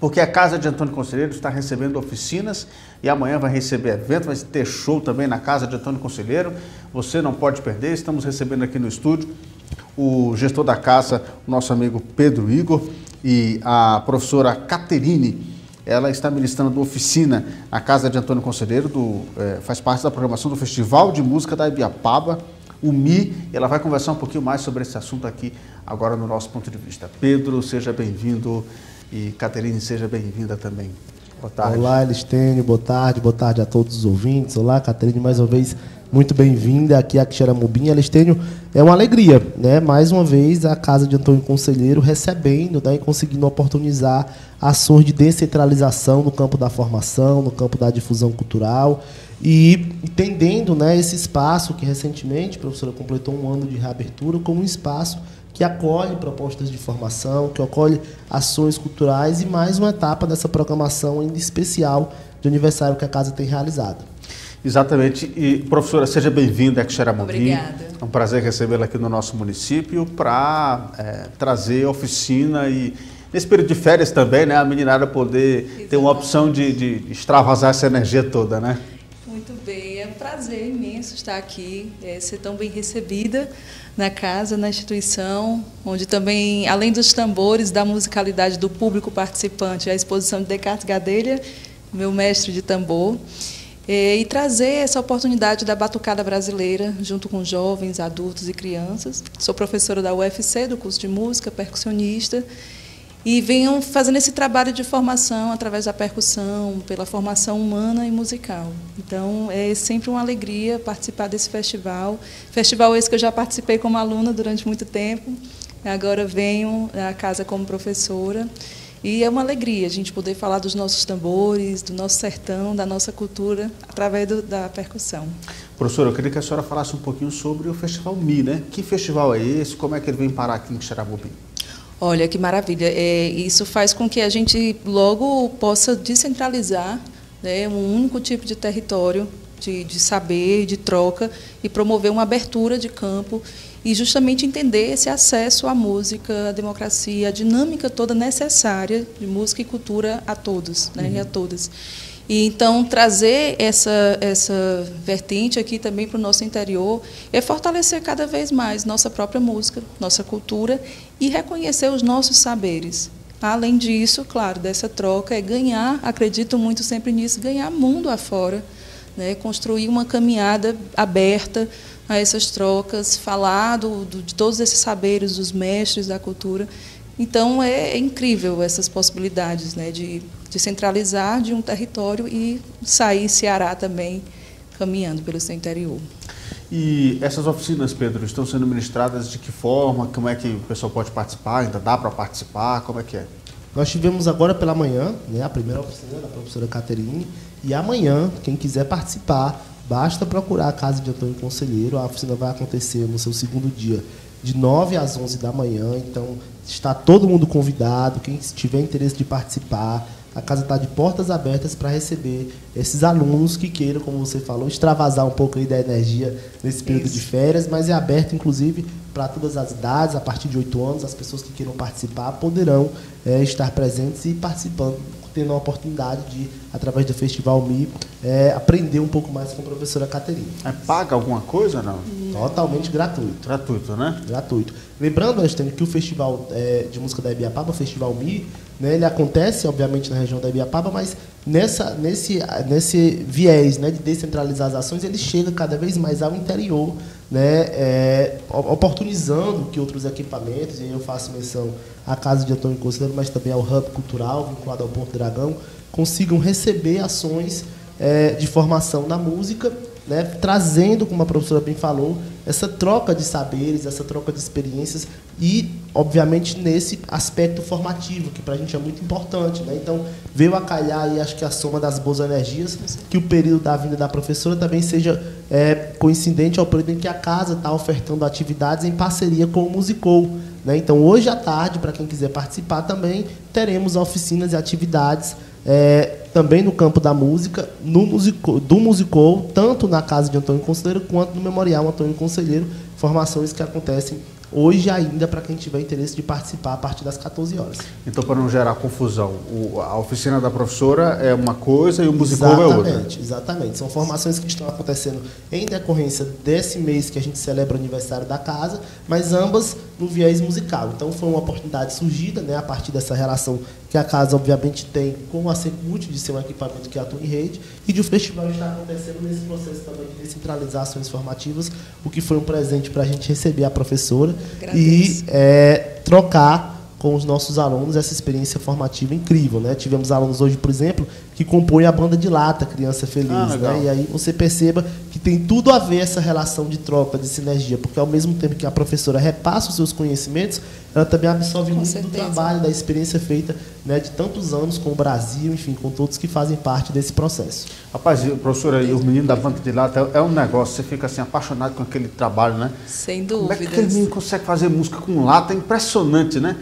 porque a Casa de Antônio Conselheiro está recebendo oficinas e amanhã vai receber evento, vai ter show também na Casa de Antônio Conselheiro. Você não pode perder, estamos recebendo aqui no estúdio o gestor da casa, o nosso amigo Pedro Igor e a professora Caterine. Ela está ministrando oficina na Casa de Antônio Conselheiro, do, é, faz parte da programação do Festival de Música da Ibiapaba, o MI. Ela vai conversar um pouquinho mais sobre esse assunto aqui agora no nosso ponto de vista. Pedro, seja bem-vindo e Caterine, seja bem-vinda também. Boa tarde. Olá, Elistênio, boa tarde, boa tarde a todos os ouvintes. Olá, Caterine, mais uma vez muito bem-vinda aqui a Xeramobim. Elistênio, é uma alegria, né? Mais uma vez a Casa de Antônio Conselheiro recebendo né, e conseguindo oportunizar ações de descentralização no campo da formação, no campo da difusão cultural e entendendo né, esse espaço que recentemente a professora completou um ano de reabertura como um espaço que acolhe propostas de formação, que acolhe ações culturais e mais uma etapa dessa programação ainda especial de aniversário que a casa tem realizado. Exatamente. E, professora, seja bem-vinda a Xeramobim. Obrigada. É um prazer recebê-la aqui no nosso município para é, trazer oficina e, nesse período de férias também, né, a meninada poder Exatamente. ter uma opção de, de extravasar essa energia toda, né? Muito bem, é um prazer imenso estar aqui, é, ser tão bem recebida na casa, na instituição, onde também, além dos tambores, da musicalidade do público participante, a exposição de Descartes Gadelha, meu mestre de tambor, e trazer essa oportunidade da batucada brasileira junto com jovens, adultos e crianças. Sou professora da UFC, do curso de música, percussionista, e venham fazendo esse trabalho de formação através da percussão, pela formação humana e musical. Então, é sempre uma alegria participar desse festival. Festival esse que eu já participei como aluna durante muito tempo, agora venho à casa como professora. E é uma alegria a gente poder falar dos nossos tambores, do nosso sertão, da nossa cultura, através do, da percussão. Professora, eu queria que a senhora falasse um pouquinho sobre o Festival Mi, né? Que festival é esse? Como é que ele vem parar aqui em Xarabubim? Olha que maravilha. É, isso faz com que a gente logo possa descentralizar né, um único tipo de território de, de saber, de troca e promover uma abertura de campo e justamente entender esse acesso à música, à democracia, a dinâmica toda necessária de música e cultura a todos né, uhum. e a todas. E então trazer essa essa vertente aqui também para o nosso interior é fortalecer cada vez mais nossa própria música, nossa cultura e reconhecer os nossos saberes. Além disso, claro, dessa troca é ganhar, acredito muito sempre nisso, ganhar mundo afora, né? construir uma caminhada aberta a essas trocas, falar do, do, de todos esses saberes dos mestres da cultura. Então é, é incrível essas possibilidades né? de de centralizar de um território e sair Ceará também caminhando pelo seu interior. E essas oficinas, Pedro, estão sendo ministradas de que forma? Como é que o pessoal pode participar? Ainda dá para participar? Como é que é? Nós tivemos agora pela manhã né, a primeira oficina da professora Caterine e amanhã, quem quiser participar, basta procurar a Casa de Antônio Conselheiro. A oficina vai acontecer no seu segundo dia, de 9 às 11 da manhã. Então, está todo mundo convidado. Quem tiver interesse de participar, a casa está de portas abertas para receber esses alunos que queiram, como você falou, extravasar um pouco aí da energia nesse período Isso. de férias, mas é aberto, inclusive, para todas as idades, a partir de 8 anos, as pessoas que queiram participar poderão é, estar presentes e participando, tendo a oportunidade de, através do Festival Mi, é, aprender um pouco mais com a professora Caterina. É, paga alguma coisa não? Totalmente gratuito. Gratuito, né? Gratuito. Lembrando, Alexandre, que o Festival é, de Música da Ibiapaba, o Festival Mi, né, ele acontece, obviamente, na região da Ibiapaba, mas nessa, nesse, nesse viés né, de descentralizar as ações, ele chega cada vez mais ao interior, né, é, oportunizando que outros equipamentos, e eu faço menção à Casa de Antônio Conselheiro, mas também ao Hub Cultural, vinculado ao Porto Dragão, consigam receber ações é, de formação na música né, trazendo, como a professora bem falou, essa troca de saberes, essa troca de experiências e, obviamente, nesse aspecto formativo, que para a gente é muito importante. Né? Então, veio a calhar aí, acho que a soma das boas energias, que o período da vinda da professora também seja é, coincidente ao período em que a casa está ofertando atividades em parceria com o Musicou. Né? Então, hoje à tarde, para quem quiser participar também, teremos oficinas e atividades é, também no campo da música, no musico, do musicou, tanto na casa de Antônio Conselheiro quanto no Memorial Antônio Conselheiro, formações que acontecem hoje ainda para quem tiver interesse de participar a partir das 14 horas. Então, para não gerar confusão, o, a oficina da professora é uma coisa e o musical exatamente, é outra. Exatamente, exatamente. São formações que estão acontecendo em decorrência desse mês que a gente celebra o aniversário da casa, mas ambas no viés musical. Então, foi uma oportunidade surgida né, a partir dessa relação que a casa, obviamente, tem com a Secult, de ser um equipamento que atua em rede, e de o festival estar acontecendo nesse processo também de descentralizar ações formativas, o que foi um presente para a gente receber a professora Agradeço. e é, trocar com os nossos alunos essa experiência formativa incrível. Né? Tivemos alunos hoje, por exemplo, que compõem a banda de lata Criança Feliz. Ah, né? E aí você perceba que tem tudo a ver essa relação de troca, de sinergia, porque ao mesmo tempo que a professora repassa os seus conhecimentos, ela também absorve Com muito certeza. do trabalho, da experiência feita né, de tantos anos com o Brasil, enfim, com todos que fazem parte desse processo. Rapaz, professora, e os meninos da banda de lata é, é um negócio, você fica assim apaixonado com aquele trabalho, né? Sem Como é que aquele menino consegue fazer música com lata? É impressionante, né?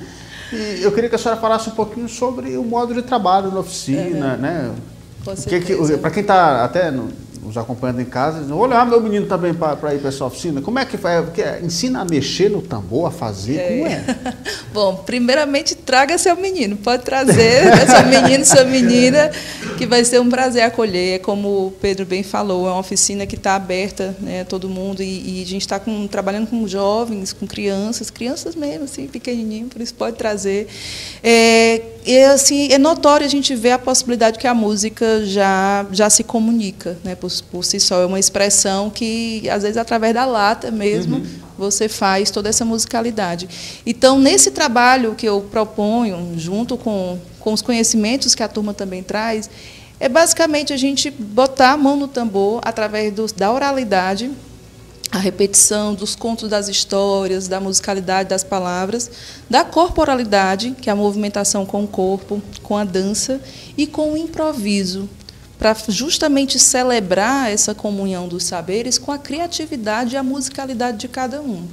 E eu queria que a senhora falasse um pouquinho sobre o modo de trabalho na oficina, né? Com O que. Para quem está até no- nos acompanhando em casa, diz, olha, meu menino também para ir para essa oficina. Como é que faz? Porque ensina a mexer no tambor, a fazer, como é? Bom, primeiramente traga seu menino, pode trazer seu menino, sua menina, que vai ser um prazer acolher. É como o Pedro bem falou, é uma oficina que está aberta né, a todo mundo e, e a gente está trabalhando com jovens, com crianças, crianças mesmo, assim, pequenininho, por isso pode trazer. É, e, assim, é notório a gente ver a possibilidade que a música já, já se comunica, né, por, por si só. É uma expressão que, às vezes, através da lata mesmo, você faz toda essa musicalidade. Então, nesse trabalho que eu proponho, junto com, com os conhecimentos que a turma também traz, é basicamente a gente botar a mão no tambor através do, da oralidade, a repetição dos contos das histórias, da musicalidade das palavras, da corporalidade, que é a movimentação com o corpo, com a dança e com o improviso, para justamente celebrar essa comunhão dos saberes com a criatividade e a musicalidade de cada um.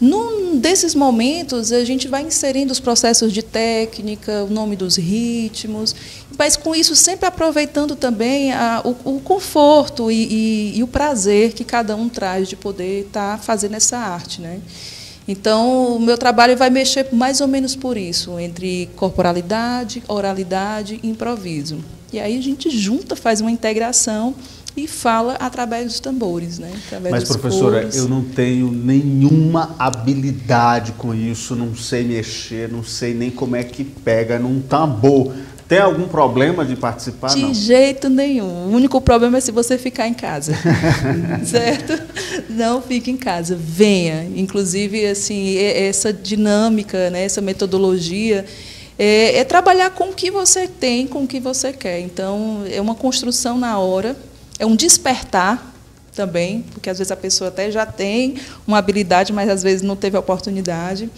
Num desses momentos, a gente vai inserindo os processos de técnica, o nome dos ritmos, mas com isso sempre aproveitando também a, o, o, conforto e, e, e, o prazer que cada um traz de poder estar tá fazendo essa arte. Né? Então, o meu trabalho vai mexer mais ou menos por isso, entre corporalidade, oralidade e improviso. E aí a gente junta, faz uma integração e fala através dos tambores, né? Através Mas, professora, eu não tenho nenhuma habilidade com isso, não sei mexer, não sei nem como é que pega num tambor. Tem algum problema de participar? De não. jeito nenhum. O único problema é se você ficar em casa. certo? Não fique em casa. Venha. Inclusive, assim, essa dinâmica, né, essa metodologia. É, é, trabalhar com o que você tem, com o que você quer. Então, é uma construção na hora, é um despertar também, porque às vezes a pessoa até já tem uma habilidade, mas às vezes não teve a oportunidade.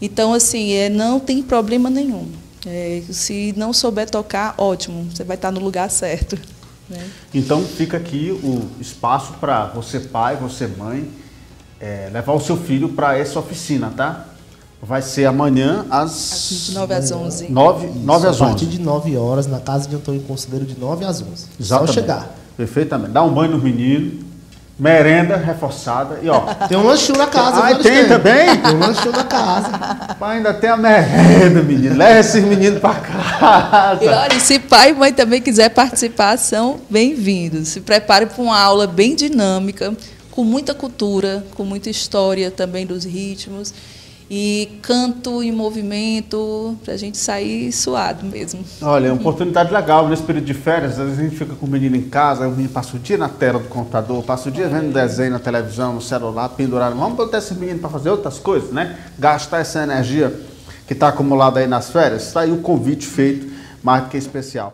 Então, assim, é, não tem problema nenhum. É, se não souber tocar, ótimo, você vai estar no lugar certo. Né? Então, fica aqui o espaço para você, pai, você, mãe, é, levar o seu filho para essa oficina, tá? Vai ser amanhã às... De 9 às 11. 9, 9 às A partir 11. de 9 horas, na casa de Antônio Conselheiro, de 9 às 11. Exatamente. Só chegar. Perfeitamente. Dá um banho nos meninos, merenda reforçada e ó. Tem um lanchinho na casa. Ah, tem também? Tem um lanchinho na casa. Pai, ainda tem a merenda, menino. Leva esses meninos para casa. E olha, se pai e mãe também quiser participar, são bem-vindos. Se prepare para uma aula bem dinâmica, com muita cultura, com muita história também dos ritmos. E canto em movimento, para a gente sair suado mesmo. Olha, é uma oportunidade legal nesse período de férias. Às vezes a gente fica com o menino em casa, o menino passa o dia na tela do computador, passa o dia vendo desenho na televisão, no celular, pendurado. Vamos botar esse menino para fazer outras coisas, né? Gastar essa energia que está acumulada aí nas férias. Está aí o convite feito, mais do que especial.